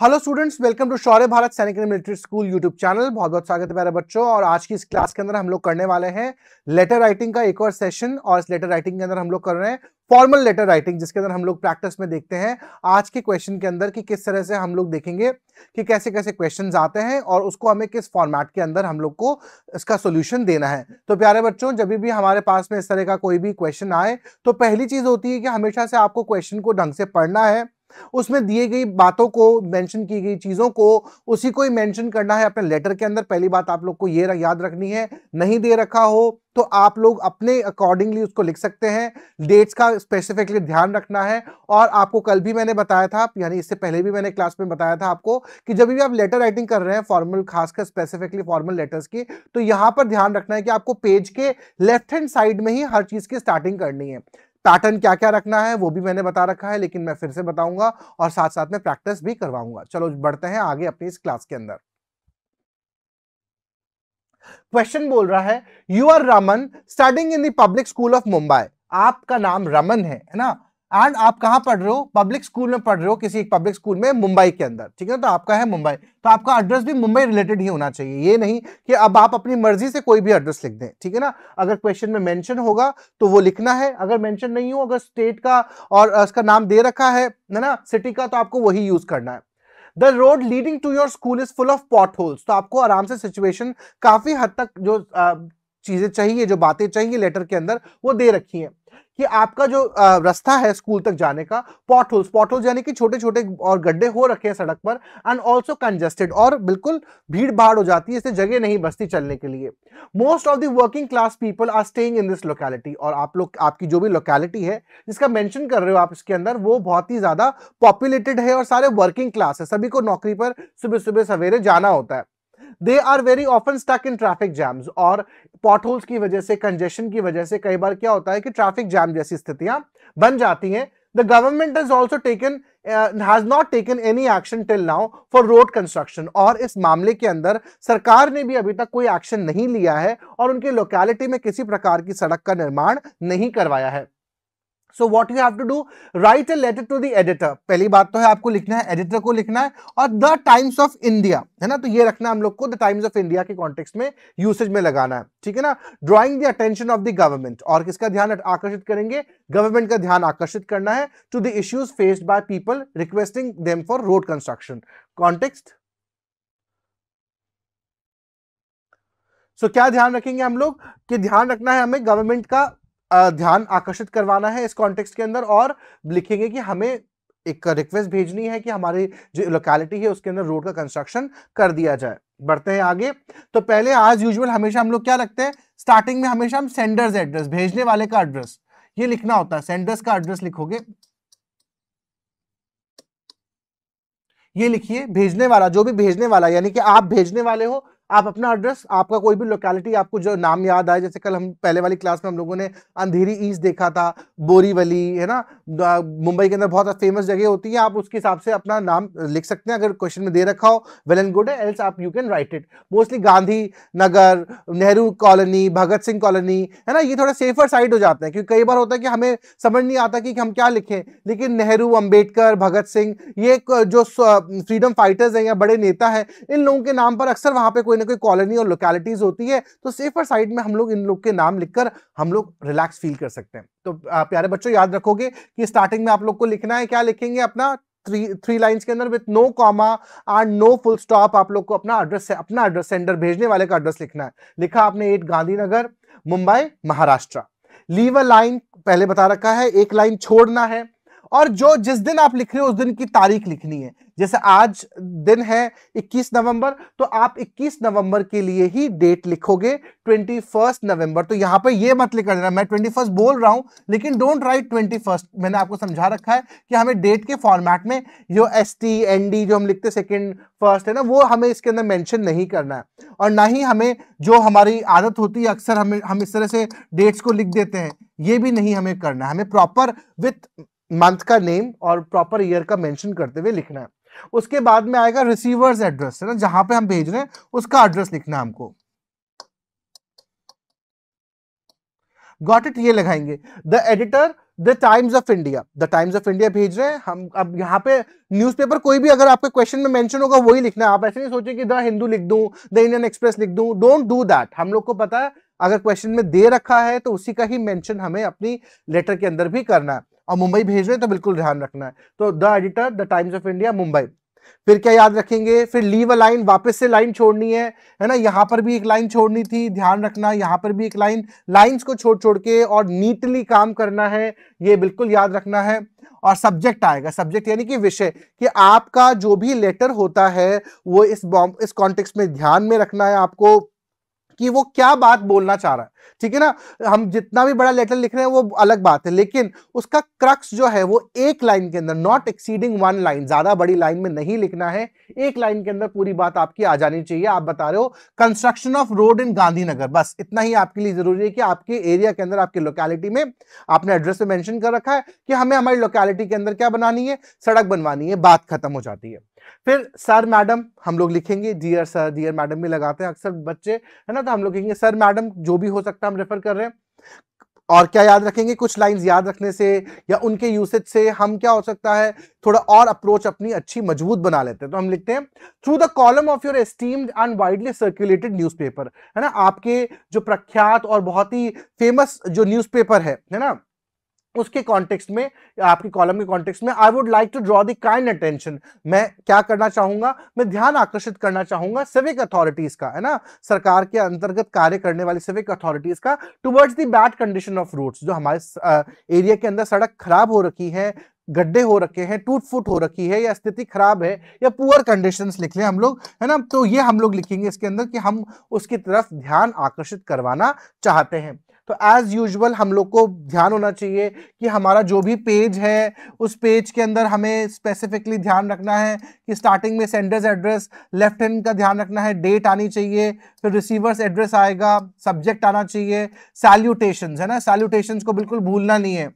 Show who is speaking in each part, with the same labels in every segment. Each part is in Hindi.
Speaker 1: Hello students welcome to Shaurya Bharat Sainik military school YouTube channel बहुत बहुत स्वागत है प्यारे बच्चों और आज की इस क्लास के अंदर हम लोग करने वाले हैं लेटर राइटिंग का एक और सेशन और इस लेटर राइटिंग के अंदर हम लोग कर रहे हैं फॉर्मल लेटर राइटिंग जिसके अंदर हम लोग प्रैक्टिस में देखते हैं आज के क्वेश्चन के अंदर कि किस तरह से हम लोग देखेंगे कि कैसे कैसे क्वेश्चन आते हैं और उसको हमें किस फॉर्मेट के अंदर हम लोग को इसका सोल्यूशन देना है। तो प्यारे बच्चों, जब भी हमारे पास में इस तरह का कोई भी क्वेश्चन आए तो पहली चीज़ होती है कि हमेशा से आपको क्वेश्चन को ढंग से पढ़ना है। उसमें दिए गई बातों को मेंशन की गई चीज़ों को, उसी को ही मेंशन करना है। अपने लेटर के अंदर पहली बात आप लोग को ये याद रखनी है, नहीं दे रखा हो तो आप लोग अपने अकॉर्डिंगली उसको लिख सकते हैं। डेट्स का स्पेसिफिकली ध्यान रखना है। और आपको कल भी मैंने बताया था, यानी इससे पहले भी मैंने क्लास में बताया था आपको, कि जब भी आप लेटर राइटिंग कर रहे हैं फॉर्मल खासकर स्पेसिफिकली फॉर्मल लेटर्स की तो यहाँ पर ध्यान रखना है कि आपको पेज के लेफ़्ट हैंड साइड में ही हर चीज़ की स्टार्टिंग करनी है। पैटर्न क्या क्या रखना है, वो भी मैंने बता रखा है, लेकिन मैं फिर से बताऊँगा और साथ साथ में प्रैक्टिस भी करवाऊँगा। चलो, बढ़ते हैं आगे अपनी इस क्लास के अंदर। क्वेश्चन बोल रहा है you are Raman studying in public school of Mumbai आपका नाम रमन है ना? एंड आप कहाँ पढ़ रहे हो? पब्लिक स्कूल में पढ़ रहे हो किसी एक पब्लिक स्कूल में मुंबई के अंदर, ठीक है ना? तो आपका है मुंबई। तो आपका एड्रेस भी मुंबई रिलेटेड ही होना चाहिए। ये नहीं कि अब आप अपनी मर्ज़ी से कोई भी एड्रेस लिख दें, ठीक है ना? अगर क्वेश्चन में मेंशन होगा तो वो लिखना है। अगर मेंशन नहीं हो, अगर स्टेट का और उसका नाम दे रखा है ना? सिटी का तो आपको वही यूज़ करना है। The road leading to your school is full of potholes तो आपको आराम से सिचुएशन काफ़ी हद तक जो चीज़ें चाहिए, जो बातें चाहिए लेटर के अंदर, वो दे रखी हैं। कि आपका जो रास्ता है स्कूल तक जाने का पॉट होल्स पॉट होल्स यानी कि छोटे छोटे और गड्ढे हो रखे हैं सड़क पर एंड ऑल्सो कंजेस्टेड और बिल्कुल भीड़ भाड़ हो जाती है, इससे जगह नहीं बसती चलने के लिए। Most of the working class people are staying in this locality और आप लोग, आपकी जो भी लोकेलिटी है, जिसका मैंशन कर रहे हो आप इसके अंदर, वो बहुत ही ज़्यादा पॉपुलेटेड है और सारे वर्किंग क्लास है। सभी को नौकरी पर सुबह सुबह सवेरे जाना होता है। They are very often stuck in traffic jams और पॉट होल्स की वजह से कंजेशन की वजह से कई बार क्या होता है कि ट्रैफ़िक जैम जैसी स्थितियाँ बन जाती हैं। The government is also taken has not taken any action till now for road construction और इस मामले के अंदर सरकार ने भी अभी तक कोई एक्शन नहीं लिया है और उनके लोकेलिटी में किसी प्रकार की सड़क का निर्माण नहीं करवाया है। So what you have to do write a letter to the editor पहली बात तो है आपको लिखना है एडिटर को लिखना है और द टाइम्स ऑफ़ इंडिया है ना? तो ये रखना हम लोग को द टाइम्स ऑफ़ इंडिया के कॉन्टेक्स्ट में यूसेज में लगाना है, ठीक है ना? Drawing the attention of the government और किसका ध्यान आकर्षित करेंगे? गवर्नमेंट का ध्यान आकर्षित करना है to the issues faced by people requesting them for road construction context so क्या ध्यान रखेंगे हम लोग? कि ध्यान रखना है हमें गवर्नमेंट का ध्यान आकर्षित करवाना है इस कॉन्टेक्स्ट के अंदर और लिखेंगे कि हमें एक रिक्वेस्ट भेजनी है कि हमारी जो लोकेलिटी है उसके अंदर रोड का कंस्ट्रक्शन कर दिया जाए। बढ़ते हैं आगे। तो पहले आज यूजुअल हमेशा हम लोग क्या रखते हैं? स्टार्टिंग में हमेशा हम सेंडर्स एड्रेस भेजने वाले का एड्रेस ये लिखना होता है। सेंडर्स का एड्रेस लिखोगे। ये लिखिए, भेजने वाला, जो भी भेजने वाला, यानी कि आप भेजने वाले हो आप अपना एड्रेस आपका कोई भी लोकेलिटी आपको जो नाम याद आए, जैसे कल हम पहले वाली क्लास में हम लोगों ने अंधेरी ईस्ट देखा था, बोरीवली, है ना? मुंबई के अंदर बहुत फ़ेमस जगह होती है, आप उसके हिसाब से अपना नाम लिख सकते हैं, अगर क्वेश्चन में दे रखा हो वेल एंड गुड है एल्स आप you can write it mostly Gandhi Nagar, Nehru colony Bhagat Singh colony है ना? ये थोड़ा सेफर साइड हो जाते हैं, क्योंकि कई बार होता है कि हमें समझ नहीं आता कि हम क्या लिखें, लेकिन नेहरू अंबेडकर भगत सिंह, ये जो फ्रीडम फाइटर्स हैं या बड़े नेता हैं, इन लोगों के नाम पर अक्सर वहाँ पर कोई ना कोई कॉलोनी और लोकेलिटीज होती है तो सेफर साइड में हम लोग इन लोग के नाम लिखकर हम लोग रिलैक्स फील कर सकते हैं। तो प्यारे बच्चों, याद रखोगे कि स्टार्टिंग में आप लोग को लिखना है, क्या लिखेंगे? अपना थ्री थ्री लाइंस के अंदर with no comma and no full stop आप लोग को अपना एड्रेस अपना एड्रेस सेंडर भेजने वाले का एड्रेस लिखना है। लिखा आपने at Gandhinagar, Mumbai, Maharashtra. Leave a line पहले बता रखा है, एक लाइन छोड़ना है। और जो जिस दिन आप लिख रहे हो, उस दिन की तारीख लिखनी है। जैसे आज दिन है 21 नवंबर तो आप 21 नवंबर के लिए ही डेट लिखोगे 21 नवंबर। तो यहाँ पे ये मत लिख देना मैं 21 बोल रहा हूँ, लेकिन डोंट राइट 21 मैंने आपको समझा रखा है कि हमें डेट के फॉर्मेट में जो एस टी एन डी जो हम लिखते सेकेंड फ़र्स्ट है ना, वो हमें इसके अंदर मैंशन नहीं करना है। और ना ही हमें जो हमारी आदत होती है, अक्सर हमें, हम इस तरह से डेट्स को लिख देते हैं। ये भी नहीं हमें करना है। हमें प्रॉपर विथ मंथ का नेम और प्रॉपर ईयर का मेंशन करते हुए लिखना है। उसके बाद में आएगा रिसीवर्स एड्रेस, है ना, जहाँ पे हम भेज रहे हैं, उसका एड्रेस लिखना है हमको। गॉट इट ये लगाएँगे। The editor the Times of India the Times of India भेज रहे हैं। हम अब यहाँ पे न्यूज़पेपर कोई भी अगर आपके क्वेश्चन में मेंशन होगा, वही लिखना है। आप ऐसे नहीं सोचे कि द हिंदू लिख दूँ द इंडियन एक्सप्रेस लिख दूँ। डोंट डू दैट हम लोग को पता है, अगर क्वेश्चन में दे रखा है तो उसी का ही मेंशन हमें अपनी लेटर के अंदर भी करना है। और मुंबई भेज रहे हैं तो बिल्कुल ध्यान रखना है। तो the editor, the Times of India, Mumbai. फिर क्या याद रखेंगे? फिर लीव अ लाइन, वापस से लाइन छोड़नी है है ना? यहाँ पर भी एक लाइन छोड़नी थी, ध्यान रखना, यहाँ पर भी एक लाइन। लाइंस को छोड़ छोड़ के और नीटली काम करना है, ये बिल्कुल याद रखना है। और सब्जेक्ट आएगा, सब्जेक्ट यानी कि विषय, कि आपका जो भी लेटर होता है, वो इस बॉम्ब इस कॉन्टेक्स्ट में ध्यान में रखना है आपको, कि वो क्या बात बोलना चाह रहा है। ठीक है ना? हम जितना भी बड़ा लेटर लिख रहे हैं, वो अलग बात है, लेकिन उसका क्रक्स जो है, वो एक लाइन के अंदर नॉट एक्सीडिंग वन लाइन ज़्यादा बड़ी लाइन में नहीं लिखना है, एक लाइन के अंदर पूरी बात आपकी आ जानी चाहिए। आप बता रहे हो construction of road in Gandhinagar बस इतना ही आपके लिए ज़रूरी है कि आपके एरिया के अंदर, आपकी लोकेलिटी में आपने एड्रेस में मेंशन कर रखा है कि हमें हमारी लोकेलिटी के अंदर क्या बनानी है? सड़क बनवानी है, बात खत्म हो जाती है। फिर सर मैडम हम लोग लिखेंगे डियर सर डियर मैडम भी लगाते हैं अक्सर बच्चे, है ना? तो हम लोग लिखेंगे सर मैडम जो भी हो सकता है, हम रेफर कर रहे हैं। और क्या याद रखेंगे? कुछ लाइंस याद रखने से या उनके यूसेज से हम क्या हो सकता है? थोड़ा और अप्रोच अपनी अच्छी मज़बूत बना लेते हैं। तो हम लिखते हैं through the column of your esteemed and widely circulated newspaper है ना? आपके जो प्रख्यात और बहुत ही फ़ेमस जो न्यूज़पेपर है है ना? उसके कॉन्टेक्स्ट में, आपके कॉलम के कॉन्टेक्स्ट में I would like to draw the kind attention मैं क्या करना चाहूँगा? मैं ध्यान आकर्षित करना चाहूँगा सिविक अथॉरिटीज का, है ना? सरकार के अंतर्गत कार्य करने वाली सिविक अथॉरिटीज का towards the bad condition of roads जो हमारे एरिया के अंदर सड़क खराब हो रखी है, गड्ढे हो रखे हैं, टूट फूट हो रखी है या स्थिति खराब है या पुअर कंडीशन लिख लें हम लोग, है ना? तो ये हम लोग लिखेंगे इसके अंदर कि हम उसकी तरफ़ ध्यान आकर्षित करवाना चाहते हैं। तो एज यूजल हम लोग को ध्यान होना चाहिए कि हमारा जो भी पेज है, उस पेज के अंदर हमें स्पेसिफिकली ध्यान रखना है कि स्टार्टिंग में सेंडर्स एड्रेस लेफ़्ट हैंड का ध्यान रखना है डेट आनी चाहिए, फिर रिसीवर्स एड्रेस आएगा सब्जेक्ट आना चाहिए सैल्यूटेशन है ना? सैल्यूटेशन को बिल्कुल भूलना नहीं है।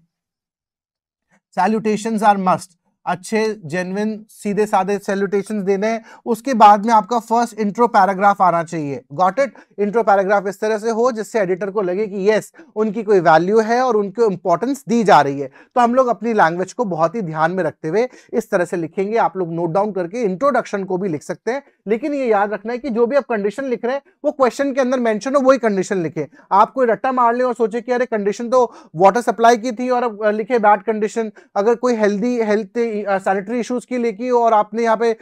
Speaker 1: सैल्यूटेशन आर मस्ट अच्छे जेनविन सीधे साधे सेल्यूटेशन देने हैं उसके बाद में आपका फ़र्स्ट इंट्रो पैराग्राफ आना चाहिए। गॉट इट इंट्रो पैराग्राफ इस तरह से हो, जिससे एडिटर को लगे कि यस उनकी कोई वैल्यू है और उनको इंपॉर्टेंस दी जा रही है। तो हम लोग अपनी लैंग्वेज को बहुत ही ध्यान में रखते हुए इस तरह से लिखेंगे। आप लोग नोट डाउन करके इंट्रोडक्शन को भी लिख सकते हैं। लेकिन ये याद रखना है कि जो भी आप कंडीशन लिख रहे हैं, वो क्वेश्चन के अंदर मैंशन हो, वही कंडीशन लिखे। आप कोई रट्टा मार ले और सोचे कि अरे कंडीशन तो वाटर सप्लाई की थी और लिखे बैड कंडीशन अगर कोई हेल्दी हेल्थ सैनिटरी इश्यूज़ की लिखी और आपने यहाँ पे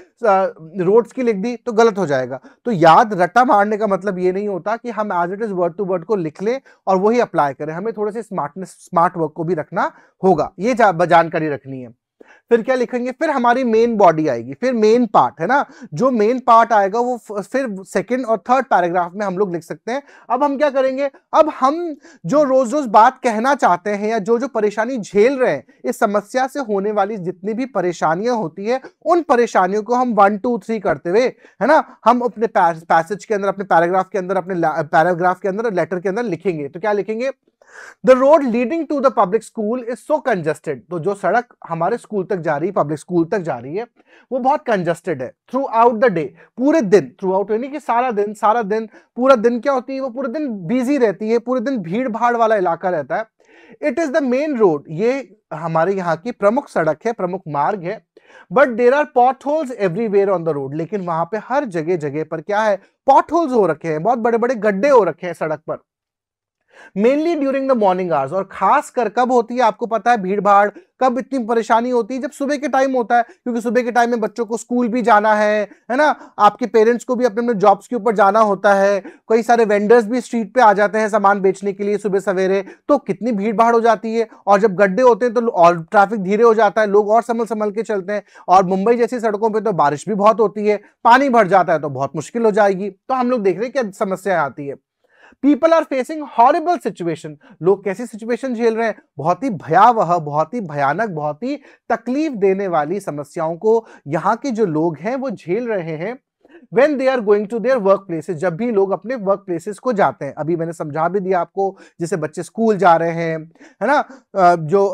Speaker 1: रोड्स की लिख दी तो गलत हो जाएगा। तो याद रट्टा मारने का मतलब ये नहीं होता कि हम as it is word to word को लिख लें और वही अप्लाई करें। हमें थोड़े से स्मार्टनेस स्मार्ट वर्क को भी रखना होगा। ये जानकारी रखनी है। फिर क्या लिखेंगे? फिर हमारी मेन बॉडी आएगी। फिर मेन पार्ट है ना? जो मेन पार्ट आएगा, वो फिर सेकंड और थर्ड पैराग्राफ में हम लोग लिख सकते हैं। अब हम क्या करेंगे? अब हम जो रोज रोज बात कहना चाहते हैं या जो जो परेशानी झेल रहे हैं, इस समस्या से होने वाली जितनी भी परेशानियाँ होती है, उन परेशानियों को हम वन टू थ्री करते हुए, है ना? हम अपने पैसेज के अंदर, अपने पैराग्राफ के अंदर, अपने पैराग्राफ के अंदर लेटर के अंदर लिखेंगे। तो क्या लिखेंगे? The road leading to the public school is so congested तो जो सड़क हमारे स्कूल तक जा रही है पब्लिक स्कूल तक जा रही है, वो बहुत कंजेस्टेड है थ्रू आउट द डे पूरे दिन थ्रू आउट यानी कि सारा दिन सारा दिन, पूरा दिन क्या होती है, वो पूरे दिन बिज़ी रहती है, पूरे दिन भीड़ भाड़ वाला इलाका रहता है। It is the main road ये हमारे यहाँ की प्रमुख सड़क है, प्रमुख मार्ग है but there are potholes everywhere on the road लेकिन वहाँ पे हर जगह जगह पर क्या है पॉट होल्स हो रखे हैं, बहुत बड़े बड़े गड्ढे हो रखे हैं सड़क पर। Mainly during the morning hours और खास कर कब होती है, आपको पता है भीड़ भाड़ कब इतनी परेशानी होती है, जब सुबह के टाइम होता है, क्योंकि सुबह के टाइम में बच्चों को स्कूल भी जाना है है ना? आपके पेरेंट्स को भी अपने अपने जॉब्स के ऊपर जाना होता है, कई सारे वेंडर्स भी स्ट्रीट पे आ जाते हैं सामान बेचने के लिए सुबह सवेरे तो कितनी भीड़ भाड़ हो जाती है। और जब गड्ढे होते हैं तो और ट्रैफ़िक धीरे हो जाता है, लोग और संभल संभल के चलते हैं। और मुंबई जैसी सड़कों पर तो बारिश भी बहुत होती है, पानी भर जाता है तो बहुत मुश्किल हो जाएगी। तो हम लोग देख रहे हैं क्या समस्याएँ आती है। People are facing horrible situation लोग कैसी सिचुएशन झेल रहे हैं? बहुत ही भयावह, बहुत ही भयानक, बहुत ही तकलीफ़ देने वाली समस्याओं को यहाँ के जो लोग हैं, वो झेल रहे हैं when they are going to their workplaces जब भी लोग अपने वर्क प्लेसेस को जाते हैं। अभी मैंने समझा भी दिया आपको, जैसे बच्चे स्कूल जा रहे हैं, है ना? जो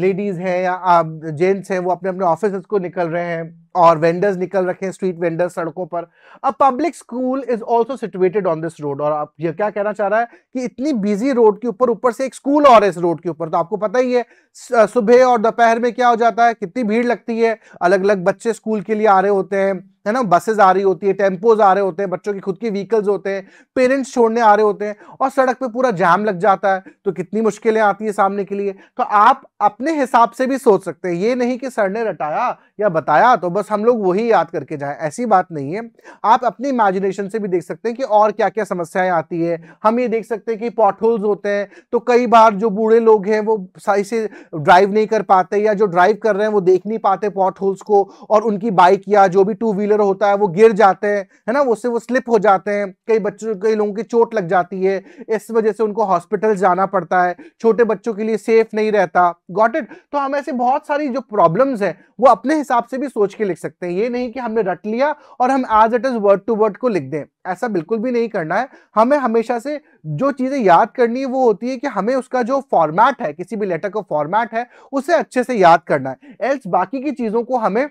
Speaker 1: लेडीज़ हैं या जेंट्स हैं, वो अपने अपने ऑफ़िस को निकल रहे हैं। और वेंडर्स निकल रखे हैं स्ट्रीट वेंडर्स सड़कों पर। अब public school is also situated on this road और आप ये क्या कहना चाह रहा है कि इतनी बिज़ी रोड के ऊपर ऊपर से एक स्कूल और इस रोड के ऊपर। तो आपको पता ही है सुबह और दोपहर में क्या हो जाता है, कितनी भीड़ लगती है। अलग अलग बच्चे स्कूल के लिए आ रहे होते हैं। है ना बसेस आ रही होती है टेम्पोज आ रहे होते हैं, बच्चों की खुद की व्हीकल्स होते हैं पेरेंट्स छोड़ने आ रहे होते हैं और सड़क पे पूरा जाम लग जाता है तो कितनी मुश्किलें आती है सामने के लिए। तो आप अपने हिसाब से भी सोच सकते हैं, ये नहीं कि सर ने रटाया या बताया तो बस हम लोग वही याद करके जाए, ऐसी बात नहीं है। आप अपनी इमेजिनेशन से भी देख सकते हैं कि और क्या क्या समस्याएँ आती है। हम ये देख सकते हैं कि पॉट होते हैं तो कई बार जो बूढ़े लोग हैं वो सही से ड्राइव नहीं कर पाते या जो ड्राइव कर रहे हैं वो देख नहीं पाते पॉट को और उनकी बाइक या जो भी टू व्हीलर होता है, वो गिर जाते हैं, है ना? उससे वो स्लिप हो जाते हैं। कई बच्चों, कई लोगों की चोट लग जाती है। इस वजह से उनको हॉस्पिटल जाना पड़ता है। छोटे बच्चों के लिए सेफ़ नहीं रहता। गॉट इट तो हम ऐसे बहुत सारी जो प्रॉब्लम्स है, वो अपने हिसाब से भी सोच के लिख सकते हैं। ये नहीं कि हमने रट लिया और हम as it is word to word को लिख दें। ऐसा बिल्कुल भी नहीं करना है। हमें हमेशा से जो चीज़ें याद करनी है, वो होती है कि हमें उसका जो फॉर्मेट है, किसी भी लेटर का फॉर्मेट है, उसे अच्छे से याद करना है। एल्स बाकी की चीज़ों को हमें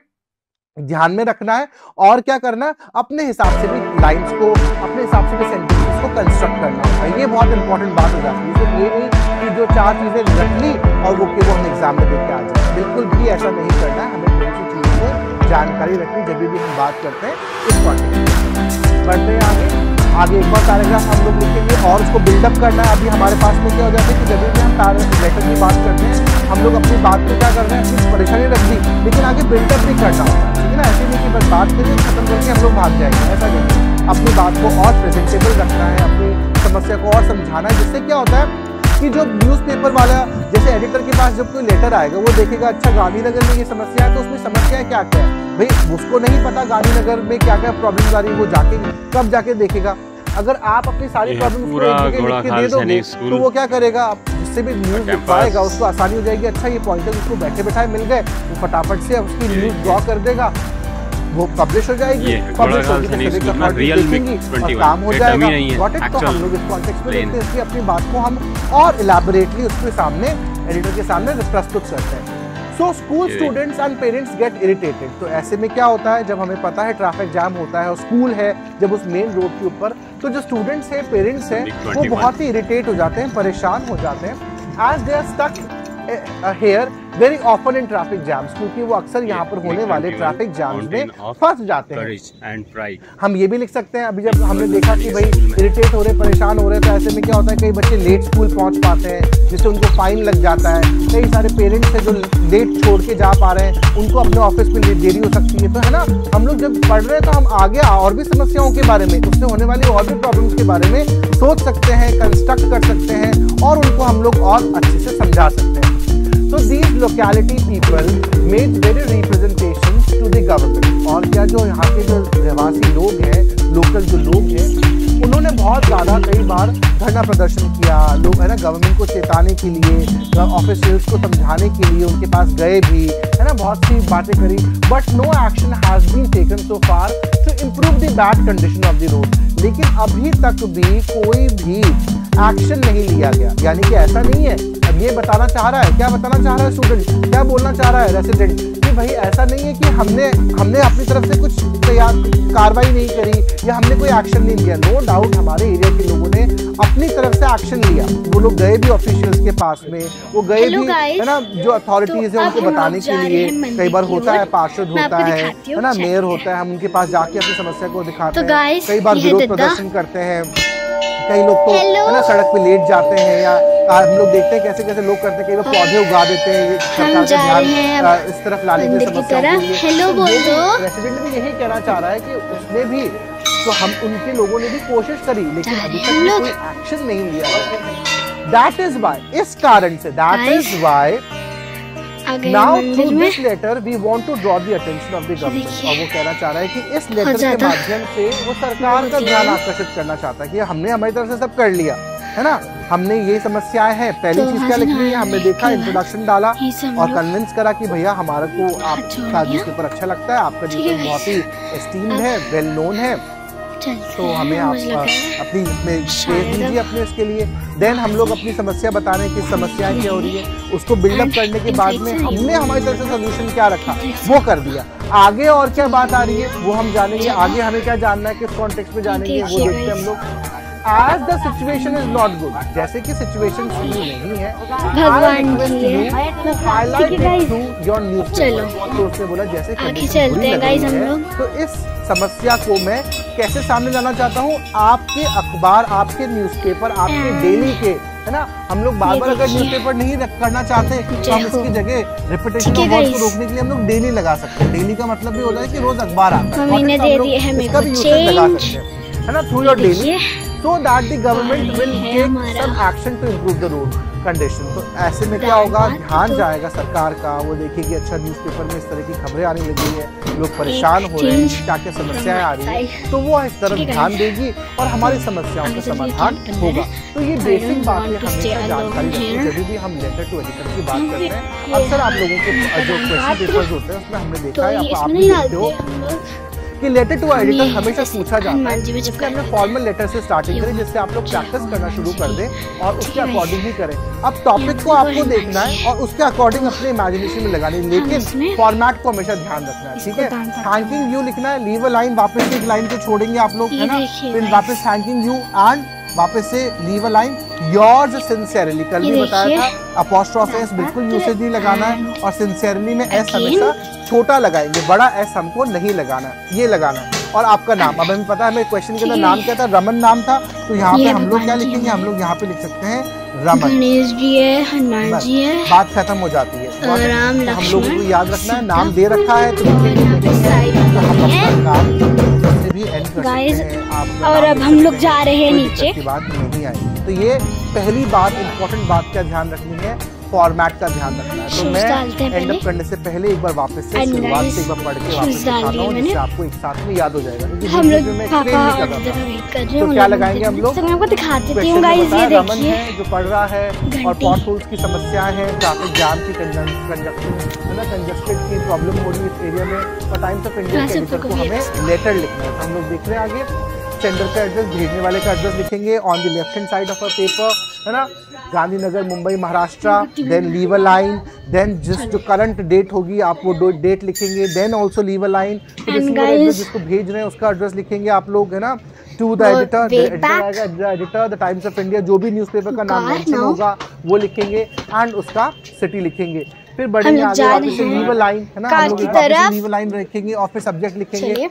Speaker 1: ध्यान में रखना है और क्या करना है, अपने हिसाब से भी लाइंस को, अपने हिसाब से भी सेंटेंसेस को कंस्ट्रक्ट करना है। ये बहुत इंपॉर्टेंट बात हो जाती है। ये नहीं कि जो चार चीज़ें रख ली और वो कि वो हम एग्ज़ाम में देख के आ जाए। बिल्कुल भी ऐसा नहीं करना है। हमें थोड़ी सी चीज़ों को जानकारी रखनी, जब भी हम बात करते हैं, इस कॉन्टेक्स्ट बढ़ते हैं आगे। आगे एक और पैराग्राफ हम लोग लिखेंगे और उसको बिल्डअप करना है। अभी हमारे पास में क्या हो जाता है कि जब भी हम लेटर की बात करते हैं, हम लोग अपनी बात को क्या कर रहे हैं परेशानी रख दी, लेकिन आगे बिल्डअप भी करना होता है। है ना ऐसे नहीं कि बस बात करिए, खत्म करके हम लोग भाग जाएँगे, ऐसा नहीं। अपनी बात को और प्रेजेंटेबल रखना है, अपनी समस्या को और समझाना है, जिससे क्या होता है कि जो न्यूज़पेपर वाला, जैसे एडिटर के पास जब कोई लेटर आएगा, वो देखेगा अच्छा गांधीनगर में ये समस्या है तो उसमें समस्या क्या क्या है? भाई, उसको नहीं पता गांधीनगर में क्या क्या प्रॉब्लम आ रही है, वो जाके कब जाके देखेगा। अगर आप अपनी सारी प्रॉब्लम दे दोगे तो वो क्या करेगा? जिससे भी न्यूज़ लिखवाएगा उसको आसानी हो जाएगी। अच्छा ये पॉइंटर उसको बैठे बैठाए मिल गए वो फटाफट से उसकी न्यूज़ ड्रॉ कर देगा। वो पब्लिश हो जाएगी पब्लिश होगी तो काम हो जाएगा। गॉट इट तो हम लोग इस कॉन्टेक्स्ट में देखते हैं अपनी बात को हम और इलेबोरेटली उसके सामने एडिटर के सामने प्रस्तुत करते हैं। So school students and parents get irritated तो ऐसे में क्या होता है? जब हमें पता है ट्रैफ़िक जाम होता है और स्कूल है जब उस मेन रोड के ऊपर तो जो स्टूडेंट्स है पेरेंट्स हैं वो बहुत ही इरिटेट हो जाते हैं परेशान हो जाते हैं. As they are stuck here very often in traffic jams क्योंकि वो अक्सर यहाँ पर होने वाले ट्रैफ़िक जैम्स में फंस जाते हैं। हम ये भी लिख सकते हैं अभी जब हमने देखा कि भाई इरिटेट हो रहे परेशान हो रहे तो ऐसे में क्या होता है कई बच्चे लेट स्कूल पहुँच पाते हैं जिससे उनको फाइन लग जाता है। कई सारे पेरेंट्स हैं जो लेट छोड़ के जा पा रहे हैं उनको अपने ऑफ़िस में देरी हो सकती है। तो है ना हम लोग जब पढ़ रहे हैं तो हम आगे और भी समस्याओं के बारे में उससे होने वाली और भी प्रॉब्लम्स के बारे में सोच सकते हैं कंस्ट्रक्ट कर सकते हैं और उनको हम लोग और अच्छे से समझा सकते हैं। So these locality people made very representations to the government. और क्या जो यहाँ के जो रहवासी लोग हैं लोकल जो लोग हैं, उन्होंने बहुत ज़्यादा कई बार धरना प्रदर्शन किया। लोग, है ना गवर्नमेंट को चेताने के लिए ऑफिशियल्स को समझाने के लिए उनके पास गए भी, है ना, बहुत सी बातें करी। But no action has been taken so far to improve the bad condition of the road लेकिन अभी तक भी कोई भी एक्शन नहीं लिया गया। यानी कि ऐसा नहीं है ये बताना चाह रहा है क्या बताना चाह रहा है स्टूडेंट क्या बोलना चाह रहा है रेसिडेंट कि भाई ऐसा नहीं है कि हमने हमने अपनी तरफ़ से कुछ तैयार कार्रवाई नहीं करी या हमने कोई एक्शन नहीं लिया। नो डाउट हमारे एरिया के लोगों ने अपनी तरफ़ से एक्शन लिया। वो लोग गए भी ऑफिशियल्स के पास में वो गए भी है ना जो अथॉरिटीज है उनको बताने के लिए कई बार होता है पार्षद होता है है ना मेयर होता है हम उनके पास जाके अपनी समस्या को दिखाते तो हैं। कई बार विरोध प्रदर्शन करते हैं कई लोग तो है ना सड़क पे लेट जाते हैं या हम लोग देखते हैं कैसे कैसे लोग करते हैं कई बार पौधे उगा देते हैं सरकार का ध्यान इस तरफ़ लाने की समस्या हेलो बोल दो। प्रेसिडेंट भी यही कहना चाह रहा है कि उसने भी तो हम उनके लोगों ने भी कोशिश करी लेकिन अभी तक कोई एक्शन नहीं लिया दैट इज़ वाई इस कारण से that is why Now through this letter we want to draw the attention of the government और वो कहना चाह रहा है कि इस लेटर के माध्यम से वो सरकार का ध्यान आकर्षित करना चाहता है कि हमने हमारी तरफ़ से सब कर लिया। है ना? हमने ये समस्याएँ हैं पहली तो चीज़ क्या लिखनी है? हमने देखा इंट्रोडक्शन डाला और कन्विंस करा कि भैया हमारे को आपका न्यूज़पेपर अच्छा लगता है आपका न्यूज़पेपर बहुत ही एस्टीम्ड है वेल नोन है तो हमें आप अपनी इसमें शेयर दीजिए अपने इसके लिए। देन हम लोग अपनी समस्या बताने की समस्याएँ क्या हो रही है उसको बिल्डअप करने के बाद में हमने हमारी तरफ़ से सोल्यूशन क्या रखा वो कर दिया। आगे और क्या बात आ रही है वो हम जानेंगे आगे हमें क्या जानना है किस कॉन्टेक्स्ट में जानेंगे वो देखते हैं हम लोग। As the situation is not good जैसे कि सिचुएशन सही नहीं है
Speaker 2: भगवान
Speaker 1: योर न्यूज़
Speaker 2: चलो।
Speaker 1: तो उसने बोला जैसे
Speaker 2: चलते हैं गाइस हम लोग।
Speaker 1: तो इस समस्या को मैं कैसे सामने लाना चाहता हूँ? आपके अखबार आपके न्यूज़पेपर आपके डेली के है ना? हम लोग बार बार अगर न्यूज़पेपर नहीं रख करना चाहते तो हम इसकी जगह रिपीटेशन ऑफ़ को रोकने के लिए हम लोग डेली लगा सकते हैं। डेली का मतलब ये होता है कि रोज अखबार आता
Speaker 2: है। दे दिए है मेरे को चेंज
Speaker 1: है ना through your daily so that the government will take some action to improve the road condition तो ऐसे में क्या होगा? ध्यान तो जाएगा सरकार का। वो देखेगी अच्छा न्यूज़पेपर में इस तरह की खबरें आने लगी है। लोग परेशान हो रहे हैं क्या क्या समस्याएँ आ रही है। तो वो इस तरफ़ ध्यान देगी और हमारी समस्याओं का समाधान होगा। तो ये बेसिक बात है हमेशा जानकारी रखनी जब भी हम लेटर टू एडिटर की बात करते हैं। अक्सर आप लोगों के जो क्वेश्चन पेपर होते हैं उसमें हमने देखा है। तो आप देखते हो। कि लेटर टू एडिटर हमेशा पूछा जाता है। जिससे हमने फॉर्मल लेटर से स्टार्टिंग करें जिससे आप लोग प्रैक्टिस करना शुरू कर दें और उसके अकॉर्डिंग ही करें। अब टॉपिक को आपको देखना है और उसके अकॉर्डिंग अपने इमेजिनेशन में लगानी लेकिन फॉर्मेट को हमेशा ध्यान रखना है ठीक है? थैंकिंग यू लिखना है लीव अ लाइन वापस एक लाइन को छोड़ेंगे आप लोग है ना? फिर वापस थैंकिंग यू एंड वापस से leave a line yours sincerely कल भी बताया था अपोस्ट्रॉफ एस बिल्कुल यूसेज नहीं लगाना है और सिंसियरली में एस हमेशा छोटा लगाएँगे बड़ा एस हमको नहीं लगाना ये लगाना। है और आपका नाम अब हमें पता है हमें क्वेश्चन के अंदर नाम क्या था? रमन नाम था। तो यहाँ पे हम लोग क्या लिखेंगे? हम लोग यहाँ पे लिख सकते हैं रमन।
Speaker 2: गणेश जी है हनुमान जी है।
Speaker 1: बात खत्म हो जाती है।
Speaker 2: राम
Speaker 1: तो हम लोगों को याद रखना है नाम दे रखा है तो
Speaker 2: और अब हम लोग जा रहे हैं नीचे।
Speaker 1: बात नहीं आई। तो ये पहली बात इम्पोर्टेंट बात का ध्यान रखनी है फॉर्मेट का ध्यान रखना है। तो मैं एंड अप करने से पहले एक बार वापस से शुरुआत से एक बार पढ़ के वापस दिखाता हूँ जिससे आपको एक साथ में याद हो जाएगा क्योंकि हम लोग में पापा तो क्या लगाएँगे हम लोग?
Speaker 2: मैं आपको दिखा देती हूँ गाइस ये देखिए।
Speaker 1: जो पढ़ रहा है और पॉट होल्स की समस्याएँ हैं ट्रैफ़िक जाम की है ना? कंजस्टेड की प्रॉब्लम हो रही है इस एरिया में। और टाइम्स ऑफ़ इंडिया के को हमें लेटर लिखना है। तो हम लोग देख रहे हैं आगे। सेंडर का एड्रेस भेजने वाले का एड्रेस लिखेंगे on the left hand side of a paper है ना? Gandhinagar Mumbai Maharashtra then leave a line then जिस जो करंट डेट होगी आप वो डेट लिखेंगे then also leave a line जिसको भेज रहे हैं उसका एड्रेस लिखेंगे आप लोग है ना? To the editor editor the Times of India जो भी न्यूज़पेपर का नाम मेंशन होगा वो लिखेंगे एंड उसका सिटी लिखेंगे. फिर बढ़ेंगे आगे लीव लाइन है ना? हम लोग लीव लाइन रखेंगे और फिर सब्जेक्ट लिखेंगे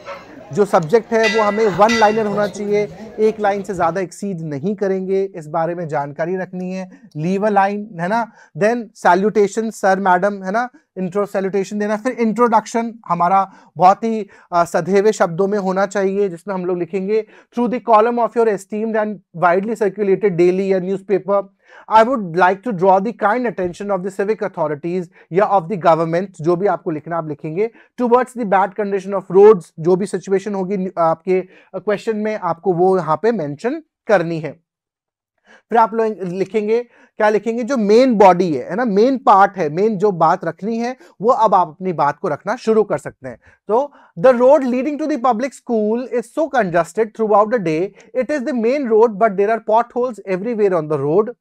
Speaker 1: जो सब्जेक्ट है, वो हमें वन लाइनर होना चाहिए। एक लाइन से ज़्यादा एक्सीड नहीं करेंगे। इस बारे में जानकारी रखनी है। लीव अ लाइन है ना? देन सैल्यूटेशन सर मैडम है ना? इंट्रो सैल्यूटेशन देना। फिर इंट्रोडक्शन हमारा बहुत ही सधेवे शब्दों में होना चाहिए, जिसमें हम लोग लिखेंगे through the column of your esteemed and widely circulated daily या newspaper I would like to draw the kind attention of the civic authorities या of the government, जो भी आपको लिखना आप लिखेंगे, towards the bad condition of roads, जो भी situation होगी, आपके क्वेश्चन में आपको वो यहाँ पे मेंशन करनी है। फिर आप लोग लिखेंगे, क्या लिखेंगे? जो मेन बॉडी है है ना? मेन पार्ट है मेन जो बात रखनी है, वो अब आप अपनी बात को रखना शुरू कर सकते हैं। तो the road leading to the public school is so congested throughout the day it is the main road but there are potholes everywhere on the road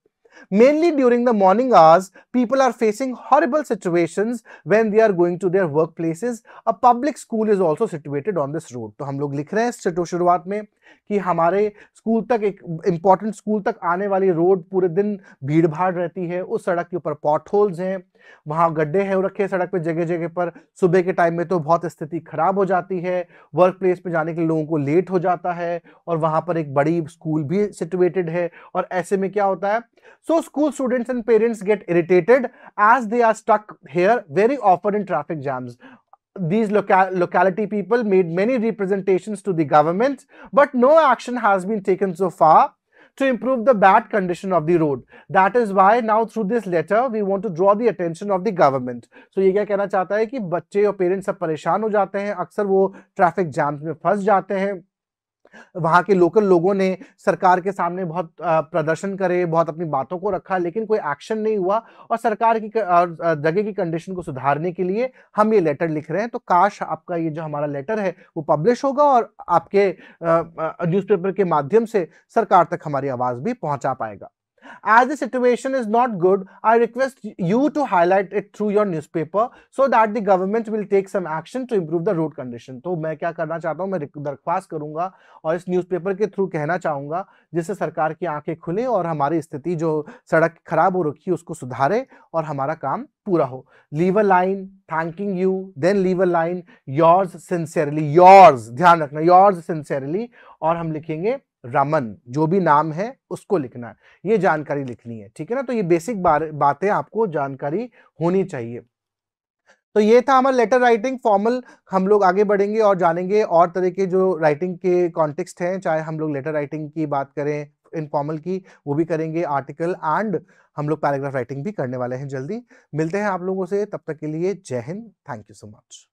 Speaker 1: Mainly during the morning hours, people are facing horrible situations when they are going to their workplaces. A public school is also situated on this road. तो हम लोग लिख रहे हैं शुरुआत में कि हमारे स्कूल तक एक इंपॉर्टेंट स्कूल तक आने वाली रोड पूरे दिन भीड़ भाड़ रहती है उस सड़क के ऊपर पॉट होल्स हैं वहाँ गड्ढे हैं रखे सड़क पे जगह जगह पर। सुबह के टाइम में तो बहुत स्थिति खराब हो जाती है। वर्क प्लेस पे जाने के लोगों को लेट हो जाता है और वहाँ पर एक बड़ी स्कूल भी सिचुएटेड है और ऐसे में क्या होता है? So school students and parents get irritated as they are stuck here very offer in traffic jams these local locality people made many representations to the government, but no action has been taken so far. To improve the bad condition of the road. That is why now through this letter, we want to draw the attention of the government. So ये क्या कहना चाहता है कि बच्चे और पेरेंट्स सब परेशान हो जाते हैं अक्सर वो ट्रैफ़िक जैम्स में फंस जाते हैं वहाँ के लोकल लोगों ने सरकार के सामने बहुत प्रदर्शन करे, बहुत अपनी बातों को रखा, लेकिन कोई एक्शन नहीं हुआ और सरकार की जगह की कंडीशन को सुधारने के लिए हम ये लेटर लिख रहे हैं। तो काश आपका ये जो हमारा लेटर है वो पब्लिश होगा और आपके न्यूज़पेपर के माध्यम से सरकार तक हमारी आवाज़ भी पहुँचा पाएगा। As the situation is not good, i request you to highlight it through your newspaper so that the government will take some action to improve the road condition. तो मैं क्या करना चाहता हूँ? मैं दरख्वास्त करूँगा और इस न्यूज़पेपर के थ्रू कहना चाहूँगा, जिससे सरकार की आँखें खुले और हमारी स्थिति जो सड़क खराब हो रखी है, उसको सुधारे और हमारा काम पूरा हो। Leave a line thanking you then leave a line yours sincerely yours ध्यान रखना योर्स सिंसियरली और हम लिखेंगे रमन, जो भी नाम है, उसको लिखना है। ये जानकारी लिखनी है, ठीक है ना? तो ये बेसिक बातें आपको जानकारी होनी चाहिए। तो ये था हमारा लेटर राइटिंग फॉर्मल हम लोग आगे बढ़ेंगे और जानेंगे और तरह के जो राइटिंग के कॉन्टेक्स्ट हैं, चाहे हम लोग लेटर राइटिंग की बात करें इनफॉर्मल की, वो भी करेंगे आर्टिकल एंड हम लोग पैराग्राफ राइटिंग भी करने वाले हैं जल्दी। मिलते हैं आप लोगों से, तब तक के लिए जय हिंद थैंक यू सो मच